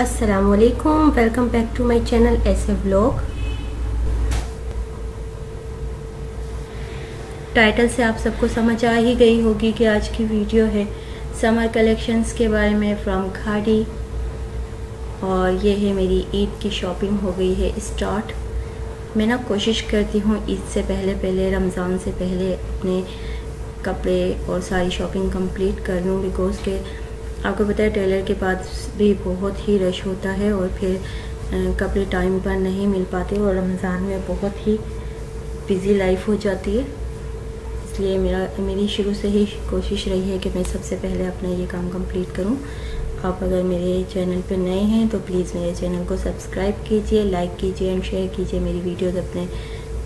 असलकुम welcome back to my channel ऐसे blog title से आप सबको समझ आ ही गई होगी कि आज की वीडियो है समर कलेक्शंस के बारे में फ्रॉम खाड़ी और ये है मेरी ईद की शॉपिंग हो गई है स्टार्ट मैं ना कोशिश करती हूँ ईद से पहले पहले रमज़ान से पहले अपने कपड़े और सारी शॉपिंग कंप्लीट कर लूँ बिकॉज़ के आपको पता है टेलर के पास भी बहुत ही रश होता है और फिर कपड़े टाइम पर नहीं मिल पाते और रमज़ान में बहुत ही बिज़ी लाइफ हो जाती है। इसलिए मेरा, मेरी शुरू से ही कोशिश रही है कि मैं सबसे पहले अपना ये काम कंप्लीट करूँ। आप अगर मेरे चैनल पर नए हैं तो प्लीज़ मेरे चैनल को सब्सक्राइब कीजिए लाइक कीजिए एंड शेयर कीजिए मेरी वीडियोस अपने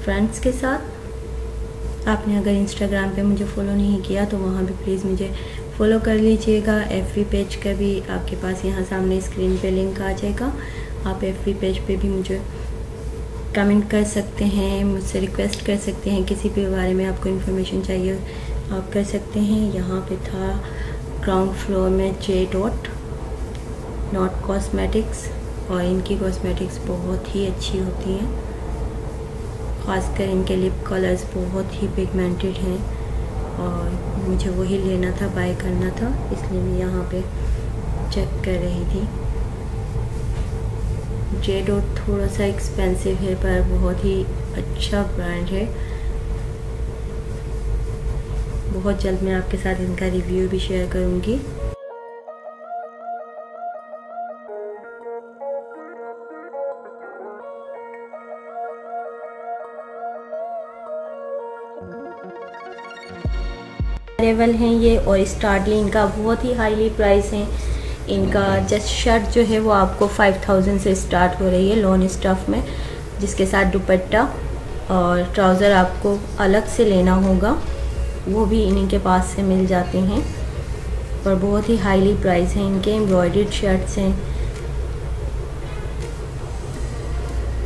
फ्रेंड्स के साथ। आपने अगर इंस्टाग्राम पे मुझे फॉलो नहीं किया तो वहाँ भी प्लीज़ मुझे फॉलो कर लीजिएगा। एफवी पेज का भी आपके पास यहाँ सामने स्क्रीन पे लिंक आ जाएगा। आप एफवी पेज पे भी मुझे कमेंट कर सकते हैं, मुझसे रिक्वेस्ट कर सकते हैं, किसी भी बारे में आपको इन्फॉर्मेशन चाहिए, आप कर सकते हैं। यहाँ पे था ग्राउंड फ्लोर में जे डॉट नॉट कॉस्मेटिक्स और इनकी कॉस्मेटिक्स बहुत ही अच्छी होती हैं। ख़ासकर इनके लिप कलर्स बहुत ही पिगमेंटेड हैं। और मुझे वही लेना था बाय करना था, इसलिए मैं यहाँ पे चेक कर रही थी। जे डॉट थोड़ा सा एक्सपेंसिव है, पर बहुत ही अच्छा ब्रांड है। बहुत जल्द मैं आपके साथ इनका रिव्यू भी शेयर करूँगी। अवेलेबल हैं ये और स्टार्टली इनका बहुत ही हाईली प्राइस है। इनका जस्ट शर्ट जो है वो आपको 5000 से स्टार्ट हो रही है लॉन स्टफ़ में, जिसके साथ दुपट्टा और ट्राउज़र आपको अलग से लेना होगा। वो भी इन्हीं के पास से मिल जाते हैं और बहुत ही हाईली प्राइस हैं इनके एम्ब्रॉयड शर्ट्स हैं।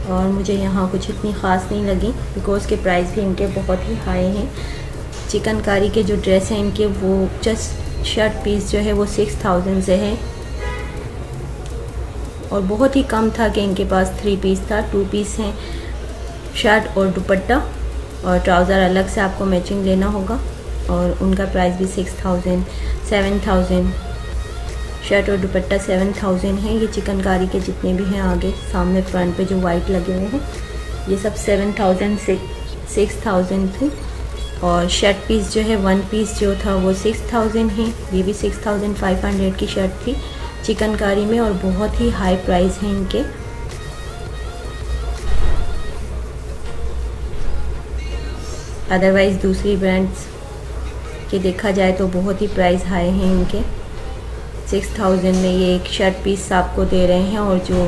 और मुझे यहाँ कुछ इतनी ख़ास नहीं लगी, बिकॉज़ के प्राइस भी इनके बहुत ही हाई हैं। चिकनकारी के जो ड्रेस हैं, इनके वो जस्ट शर्ट पीस जो है, वो सिक्स थाउज़ेंड से है। और बहुत ही कम था कि इनके पास थ्री पीस था टू पीस हैं। शर्ट और दुपट्टा और ट्राउज़र अलग से आपको मैचिंग लेना होगा। और उनका प्राइस भी six thousand seven thousand shirt और दुपट्टा सेवन थाउज़ेंड है। ये चिकनकारी के जितने भी हैं आगे, सामने फ्रंट पे जो वाइट लगे हुए हैं, ये सब सेवन थाउज़ेंड सिक्स थाउज़ेंड थे। और शर्ट पीस जो है वन पीस जो था, वो सिक्स थाउज़ेंड है। ये भी सिक्स थाउज़ेंड फाइव हंड्रेड की शर्ट थी, चिकनकारी में और बहुत ही हाई प्राइस हैं इनके। अदरवाइज़ दूसरी ब्रांड्स के देखा जाए तो बहुत ही प्राइस हाई हैं इनके। सिक्स थाउज़ेंड में ये एक शर्ट पीस आपको दे रहे हैं और जो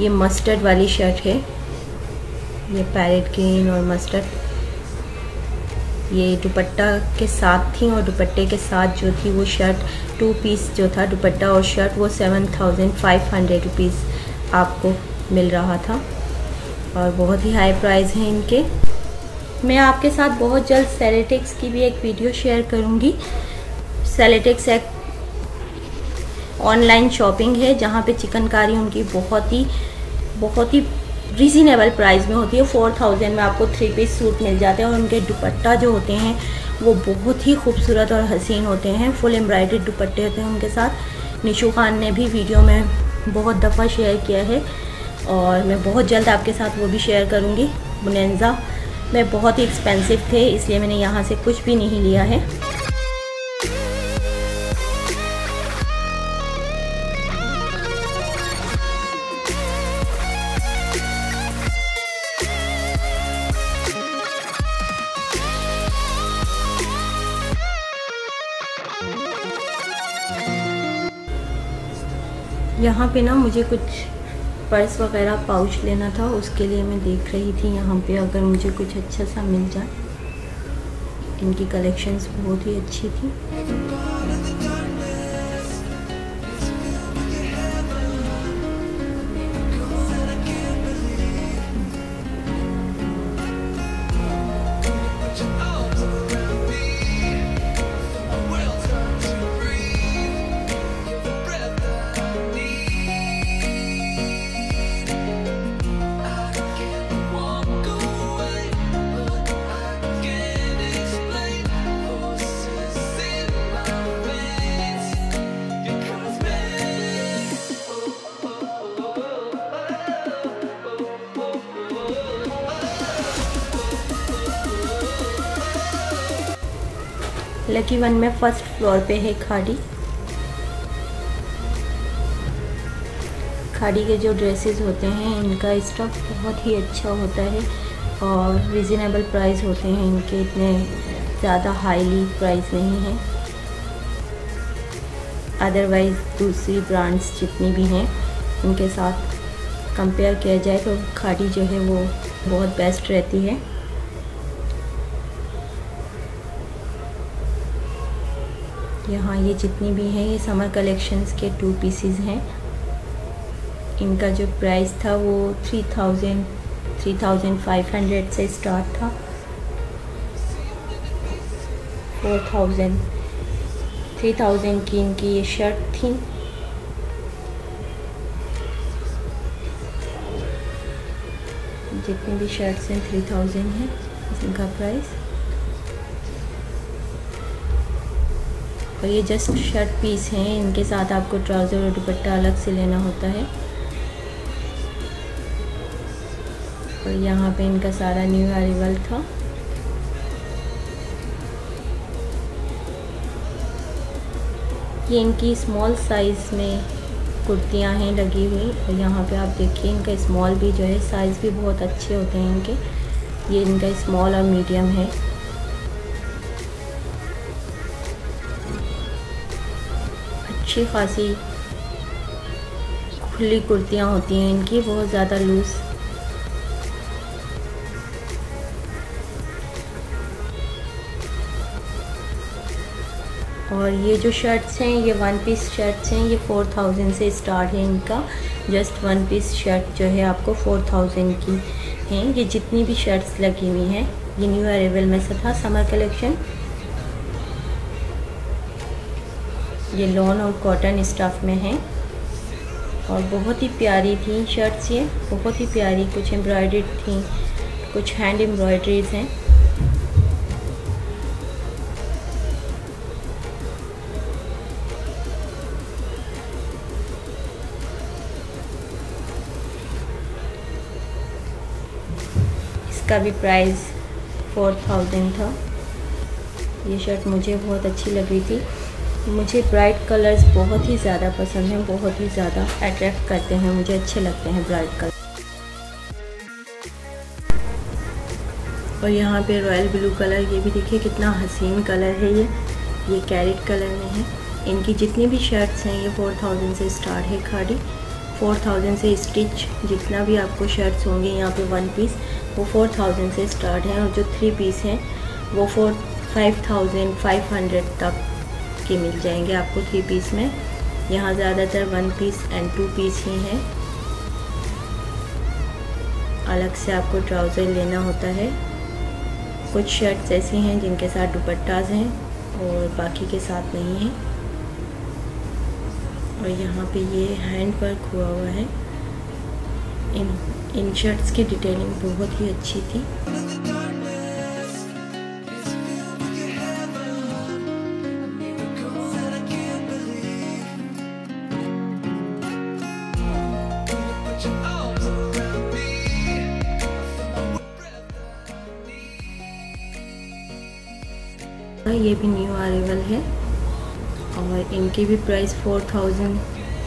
ये मस्टर्ड वाली शर्ट है, ये पैरेट ग्रीन और मस्टर्ड ये दुपट्टा के साथ थी और दुपट्टे के साथ जो थी वो शर्ट टू पीस जो था दुपट्टा और शर्ट वो seven thousand five hundred rupees आपको मिल रहा था। और बहुत ही हाई प्राइस हैं इनके। मैं आपके साथ बहुत जल्द सेलेटिक्स की भी एक वीडियो शेयर करूँगी। सेलेटिक्स एक ऑनलाइन शॉपिंग है जहाँ पे चिकनकारी उनकी बहुत ही बहुत ही रीज़नेबल प्राइस में होती है। फोर थाउज़ेंड में आपको थ्री पीस सूट मिल जाते हैं और उनके दुपट्टा जो होते हैं, वो बहुत ही खूबसूरत और हसीन होते हैं। फुल एम्ब्रॉयड दुपट्टे होते हैं उनके साथ। निशू खान ने भी वीडियो में बहुत दफ़ा शेयर किया है और मैं बहुत जल्द आपके साथ वो भी शेयर करूँगी। बुनंजा में बहुत ही एक्सपेंसिव थे, इसलिए मैंने यहाँ से कुछ भी नहीं लिया है। यहाँ पे ना मुझे कुछ पर्स वगैरह पाउच लेना था, उसके लिए मैं देख रही थी यहाँ पे, अगर मुझे कुछ अच्छा सा मिल जाए। इनकी कलेक्शंस बहुत ही अच्छी थी। लकी वन में फ़र्स्ट फ्लोर पे है खाड़ी। खाड़ी के जो ड्रेसेस होते हैं, इनका स्टॉक बहुत ही अच्छा होता है और रिजनेबल प्राइस होते हैं इनके। इतने ज़्यादा हाईली प्राइस नहीं है। अदरवाइज़ दूसरी ब्रांड्स जितनी भी हैं उनके साथ कंपेयर किया जाए तो खाड़ी जो है वो बहुत बेस्ट रहती है। यहाँ ये जितनी भी हैं, ये समर कलेक्शंस के टू पीसीज हैं। इनका जो प्राइस था वो three thousand three thousand five hundred से स्टार्ट था। फोर थाउज़ेंड थ्री थाउज़ेंड की इनकी ये शर्ट थी। जितनी भी शर्ट्स हैं थ्री थाउज़ेंड है इनका प्राइस और ये जस्ट शर्ट पीस हैं, इनके साथ आपको ट्राउज़र और दुपट्टा अलग से लेना होता है। और यहाँ पे इनका सारा न्यू अरेवल था। ये इनकी स्मॉल साइज़ में कुर्तियाँ हैं लगी हुई, और यहाँ पे आप देखिए इनका स्मॉल भी जो है साइज़ भी बहुत अच्छे होते हैं इनके। ये इनका स्मॉल और मीडियम है। अच्छी खासी खुली कुर्तियाँ होती हैं इनकी, बहुत ज़्यादा लूज़ और ये जो शर्ट्स हैं, ये वन पीस शर्ट्स हैं, ये फ़ोर थाउज़ेंड से स्टार्ट है इनका। जस्ट वन पीस शर्ट जो है आपको फ़ोर थाउज़ेंड की हैं। ये जितनी भी शर्ट्स लगी हुई हैं, ये न्यू अरेवल में से था समर कलेक्शन ये लॉन और कॉटन स्टफ़ में है। और बहुत ही प्यारी थी शर्ट्स ये। बहुत ही प्यारी, कुछ एम्ब्रॉयड थी, कुछ हैंड एम्ब्रॉयड्रीज हैं। इसका भी प्राइस फोर थाउज़ेंड था। ये शर्ट मुझे बहुत अच्छी लगी थी। मुझे ब्राइट कलर्स बहुत ही ज़्यादा पसंद हैं, बहुत ही ज़्यादा अट्रैक्ट करते हैं, मुझे अच्छे लगते हैं ब्राइट कलर और यहाँ पे रॉयल ब्लू कलर ये भी देखिए कितना हसीन कलर है ये। ये कैरेट कलर में है। इनकी जितनी भी शर्ट्स हैं, ये फोर थाउज़ेंड से स्टार्ट है खाड़ी। फोर थाउज़ेंड से स्टिच जितना भी आपको शर्ट्स होंगे यहाँ पे वन पीस वो फोर थाउज़ेंड से स्टार्ट हैं और जो थ्री पीस हैं, वो four five thousand five hundred तक के मिल जाएँगे आपको थ्री पीस में। यहाँ ज़्यादातर one piece and two piece ही हैं। अलग से आपको ट्राउज़र लेना होता है। कुछ शर्ट्स ऐसी हैं जिनके साथ दुपट्टाज हैं और बाकी के साथ नहीं हैं। और यहाँ पे ये हैंड वर्क हुआ हुआ है। इन इन शर्ट्स की डिटेलिंग बहुत ही अच्छी थी। इनकी भी प्राइस फोर थाउज़ेंड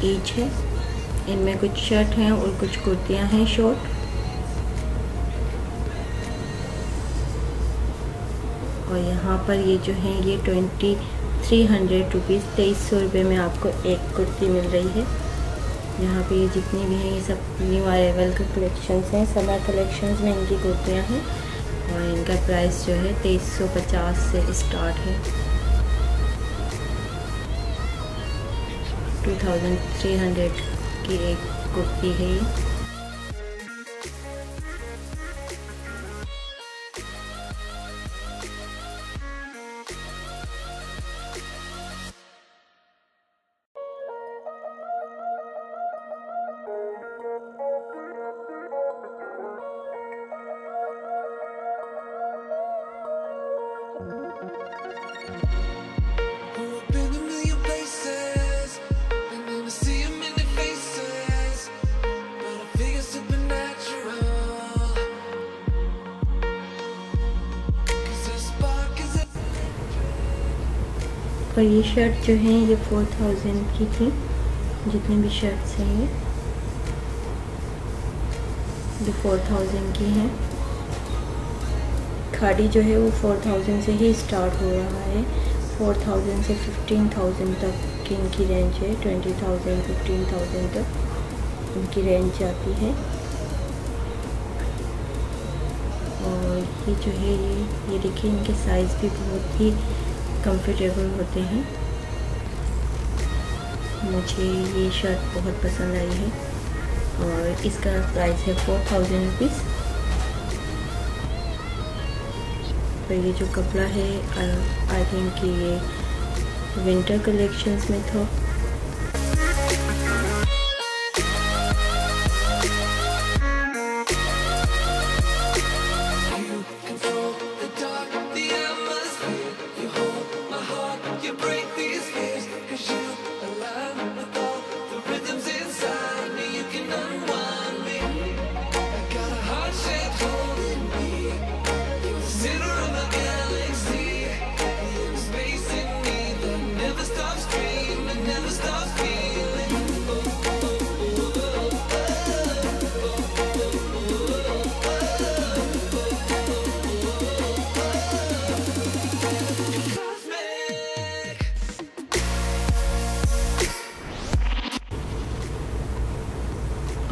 ईच है। इनमें कुछ शर्ट हैं और कुछ कुर्तियाँ हैं शॉर्ट और यहाँ पर ये जो हैं, ये ट्वेंटी थ्री हंड्रेड रुपीज़ तेईस सौ रुपये में आपको एक कुर्ती मिल रही है। यहाँ पे ये जितनी भी हैं, ये सब न्यू अरेवल के कलेक्शंस हैं। समर कलेक्शंस में इनकी कुर्तियाँ हैं और इनका प्राइस जो है, तेईस सौ पचास से स्टार्ट है। टू थाउज़ेंड थ्री हंड्रेड की एक कुर्ती है और ये शर्ट जो है, ये फोर थाउज़ेंड की थी, जितने भी शर्ट्स हैं ये। ये फोर थाउज़ेंड की हैं। खाड़ी जो है, वो फोर थाउज़ेंड से ही स्टार्ट हो रहा है। फोर थाउज़ेंड से फिफ्टीन थाउज़ेंड तक की इनकी रेंज है ट्वेंटी थाउज़ेंड फिफ्टीन थाउज़ेंड तक इनकी रेंज जाती है। और ये जो है, ये ये देखिए, इनके साइज़ भी बहुत ही कंफर्टेबल होते हैं। मुझे ये शर्ट बहुत पसंद आई है और इसका प्राइस है फोर थाउज़ेंड रुपीज़ ये जो कपड़ा है आई थिंक ये विंटर कलेक्शंस में था।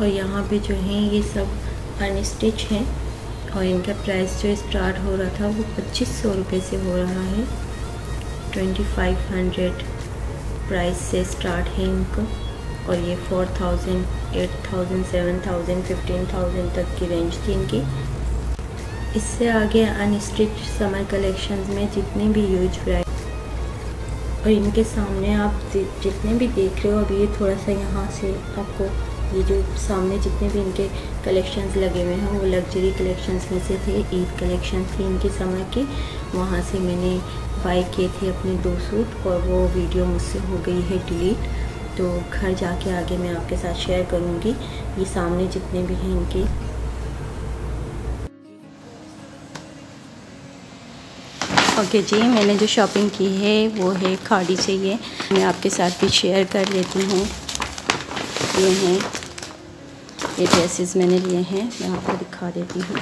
और यहाँ पे जो है, ये सब अनस्टिच हैं। और इनका प्राइस जो स्टार्ट हो रहा था, वो पच्चीस सौ रुपये से हो रहा है। ट्वेंटी फाइव हंड्रेड प्राइस से स्टार्ट है इनको। और ये four thousand, eight thousand, seven thousand, fifteen thousand तक की रेंज थी इनकी। इससे आगे अनस्टिच समर कलेक्शंस में जितने भी यूज़ प्राइस और इनके सामने आप जितने भी देख रहे हो, अभी ये थोड़ा सा यहाँ से आपको ये जो सामने जितने भी इनके कलेक्शंस लगे हुए हैं, वो लग्जरी कलेक्शंस में से थे ईद कलेक्शन थी इनके समय के। वहाँ से मैंने बाई किए थे अपने दो सूट और वो वीडियो मुझसे हो गई है डिलीट तो घर जाके आगे मैं आपके साथ शेयर करूँगी ये सामने जितने भी हैं इनके। ओके okay जी, मैंने जो शॉपिंग की है, वो है खाड़ी से ये। मैं आपके साथ भी शेयर कर लेती हूँ। ये हैं। ये ड्रेसेस मैंने लिए हैं, मैं आपको दिखा देती हूँ।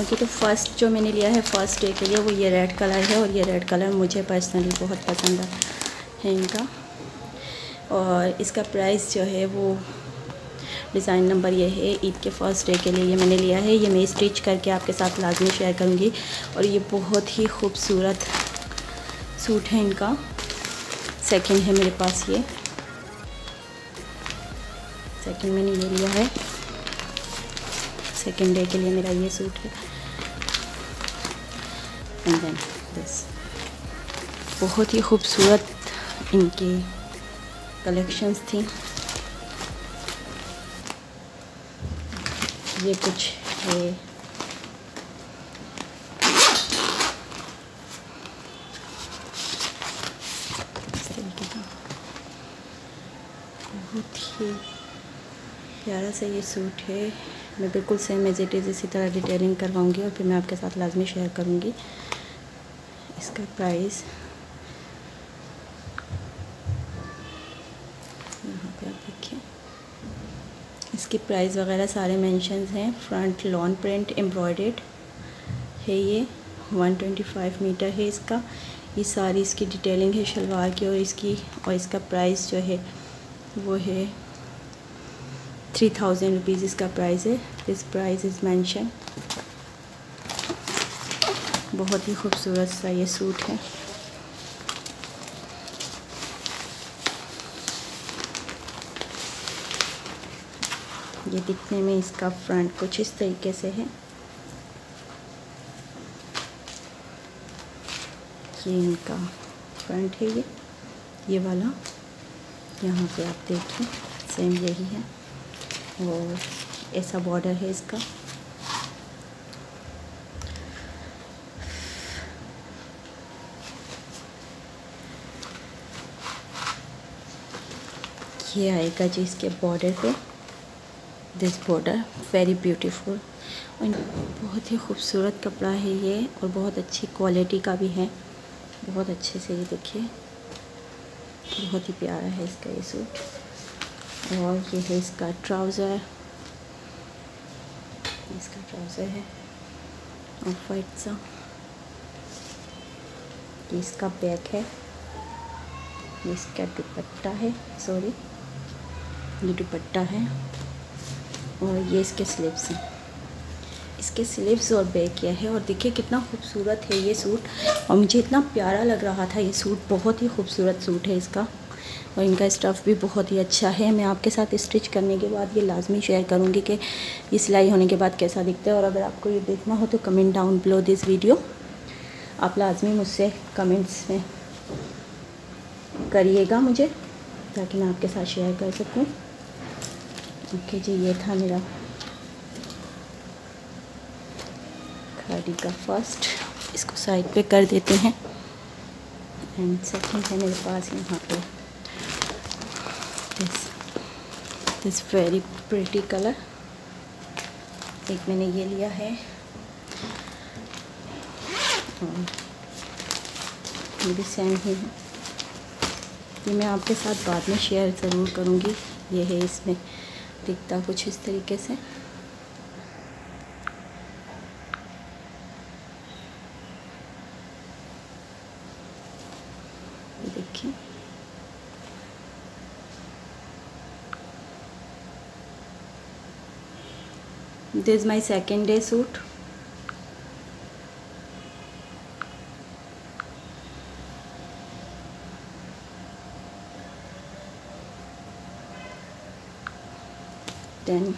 ओके तो फ़र्स्ट जो मैंने लिया है फ़र्स्ट डे के लिए, वो ये रेड कलर है और ये रेड कलर मुझे पर्सनली बहुत पसंद है। इनका और इसका प्राइस जो है वो डिज़ाइन नंबर ये है, ईद के फ़र्स्ट डे के लिए ये मैंने लिया है। ये मैं स्टिच करके आपके साथ लाजमी शेयर करूँगी। और ये बहुत ही खूबसूरत सूट है इनका। सेकंड है मेरे पास ये। सेकंड मैंने ये लिया है। सेकंड डे के लिए मेरा ये सूट है। एंड देन दिस बहुत ही खूबसूरत इनकी कलेक्शंस थी। ये कुछ है। बहुत ही प्यारा सा ये सूट है। मैं बिल्कुल सेम एज इट इज़ इसी तरह डिटेलिंग करवाऊँगी और फिर मैं आपके साथ लाजमी शेयर करूँगी। इसका प्राइस इसकी प्राइस वगैरह सारे मेंशंस हैं। फ्रंट लॉन प्रिंट एम्ब्रॉयडेड है ये। 125 मीटर है इसका। ये सारी इसकी डिटेलिंग है शलवार की और इसकी और इसका प्राइस जो है, वो है थ्री थाउज़ेंड रुपीज़ इसका प्राइस है। दिस प्राइस इज़ मैंशन बहुत ही खूबसूरत सा ये सूट है। ये दिखने में इसका फ्रंट कुछ इस तरीके से है। ये इनका फ्रंट है ये। ये वाला। यहाँ पे आप देखिए सेम यही है। और ऐसा बॉर्डर है इसका। ये आएगा जी इसके बॉर्डर पे। दिस बॉर्डर वेरी ब्यूटीफुल और बहुत ही खूबसूरत कपड़ा है ये और बहुत अच्छी क्वालिटी का भी है। बहुत अच्छे से ये देखिए। बहुत ही प्यारा है इसका ये सूट और ये है इसका ट्राउज़र इसका ट्राउज़र है। ऑफ़ वाइट सा। ये इसका बैक है। ये इसका दुपट्टा है सॉरी ये दुपट्टा है। और ये इसके स्लीव्स हैं। इसके स्लीव्स और बैक किया है और देखिए कितना खूबसूरत है ये सूट और मुझे इतना प्यारा लग रहा था ये सूट बहुत ही खूबसूरत सूट है इसका। और इनका स्टफ़ भी बहुत ही अच्छा है। मैं आपके साथ स्टिच करने के बाद ये लाजमी शेयर करूँगी कि ये सिलाई होने के बाद कैसा दिखता है। और अगर आपको ये देखना हो तो comment down below this video आप लाजमी मुझसे कमेंट्स में करिएगा मुझे, ताकि मैं आपके साथ शेयर कर सकूँ। ओके जी, ये था मेरा खाड़ी का फ़र्स्ट इसको साइड पे कर देते हैं। एंड सेकंड है मेरे पास यहाँ पे। This this very pretty colour एक मैंने ये लिया है। ये भी सेम ही है। ये मैं आपके साथ बाद में शेयर ज़रूर करूँगी। ये है इसमें। दिखता कुछ इस तरीके से। देखिए। This my second day suit then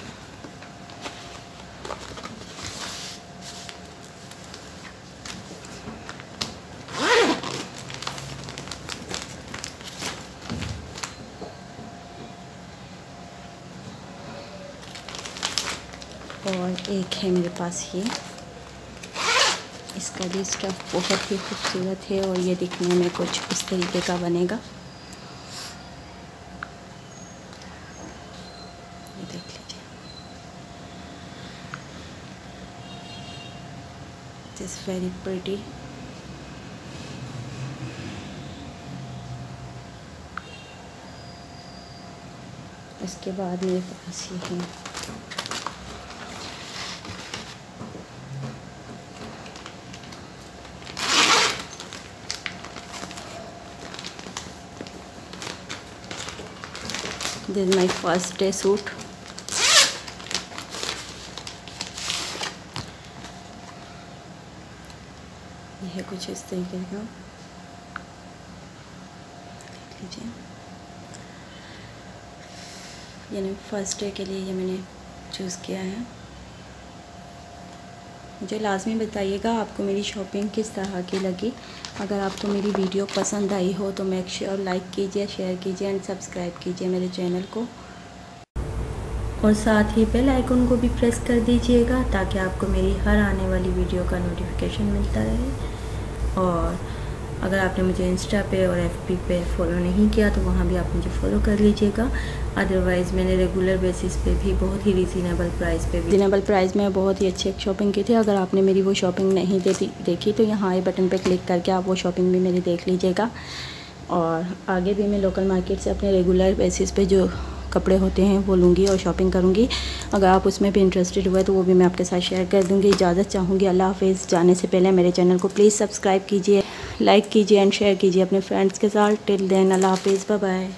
और एक है मेरे पास ये। इसका भी स्टफ़ बहुत ही खूबसूरत है और ये दिखने में कुछ इस तरीके का बनेगा is very pretty. इसके बाद मेरे पास ये है। This my first day suit है कुछ इस तरीके का। देख लीजिए। यानी फ़र्स्ट डे के लिए ये मैंने चूज़ किया है। मुझे लाजमी बताइएगा आपको मेरी शॉपिंग किस तरह की लगी। अगर आपको मेरी वीडियो पसंद आई हो तो मेक श्योर लाइक कीजिए शेयर कीजिए एंड सब्सक्राइब कीजिए मेरे चैनल को। और साथ ही बेल आइकन को भी प्रेस कर दीजिएगा ताकि आपको मेरी हर आने वाली वीडियो का नोटिफिकेशन मिलता रहे। अगर आपने मुझे इंस्टा पे और एफ़ पी पे फॉलो नहीं किया तो वहाँ भी आप मुझे फॉलो कर लीजिएगा। अदरवाइज़ मैंने रेगुलर बेसिस पे भी बहुत ही रिजनेबल प्राइस पे रिजनेबल प्राइस में बहुत ही अच्छी शॉपिंग की थी। अगर आपने मेरी वो शॉपिंग नहीं देखी देखी तो यहाँ आई बटन पे क्लिक करके आप वो शॉपिंग भी मेरी देख लीजिएगा। और आगे भी मैं लोकल मार्केट से अपने रेगुलर बेसिस पे जो कपड़े होते हैं, वो लूँगी और शॉपिंग करूँगी। अगर आप उसमें भी इंटरेस्टेड हुए तो वो भी मैं आपके साथ शेयर कर दूँगी। इजाज़त चाहूँगी। अल्लाह हाफिज़। जाने से पहले मेरे चैनल को प्लीज़ सब्सक्राइब कीजिए। लाइक कीजिए एंड शेयर कीजिए अपने फ्रेंड्स के साथ. टिल देन अल्लाह हाफिज़ बाय